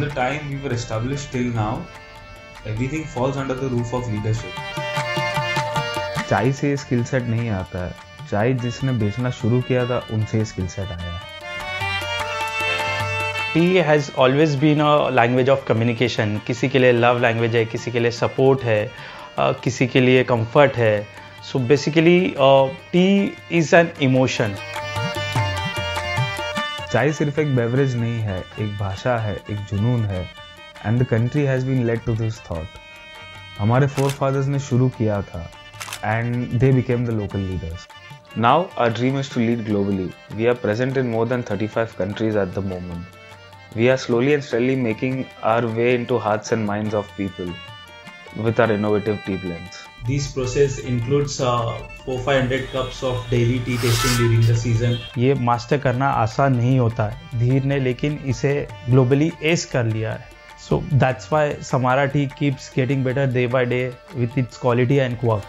the time we were established till now, everything falls under the roof of leadership. चाय से skill set नहीं आता है चाय जिसने बेचना शुरू किया था उनसे स्किल सेट आया है। Tea has always been a language of communication किसी के लिए लव लैंग्वेज है किसी के लिए सपोर्ट है किसी के लिए कंफर्ट है। So basically tea is an emotion चाय सिर्फ़ एक बेवरेज नहीं है, एक भाषा है, एक जुनून है and the country has been led to this thought हमारे फोर फादर्स ने शुरू किया था and they became the local leaders now our dream is to lead globally we are present in more than 35 countries at the moment we are slowly and steadily making our way into hearts and minds of people with our innovative tea. This process includes four five hundred cups of daily tea tasting during the season ये master करना आसान नहीं होता है। धीर ने लेकिन इसे ग्लोबली एस कर लिया है। So that's why Samara tea keeps getting better day by day with its quality and quirk